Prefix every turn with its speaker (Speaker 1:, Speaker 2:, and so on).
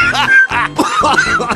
Speaker 1: 啊啊我操